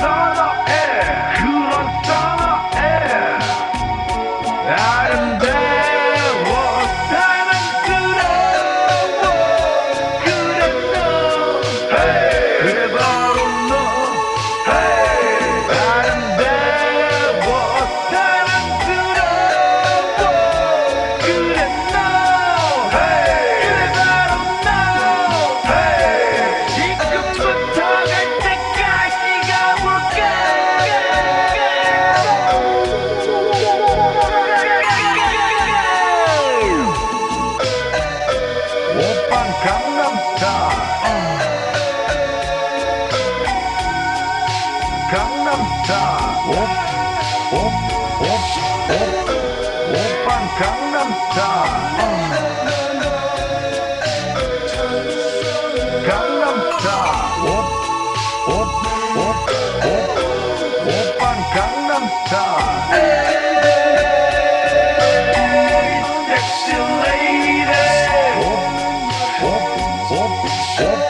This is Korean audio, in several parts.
thought Next to ladies.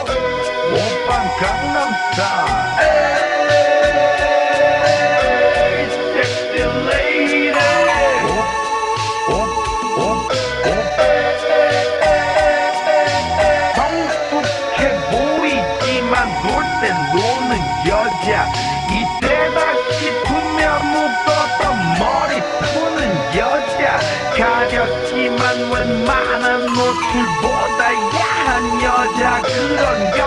여자 이때다 싶으면 묶었던 머리 푸는 여자. 가볍지만 웬만한 노출보다 야한 여자. 그런 감각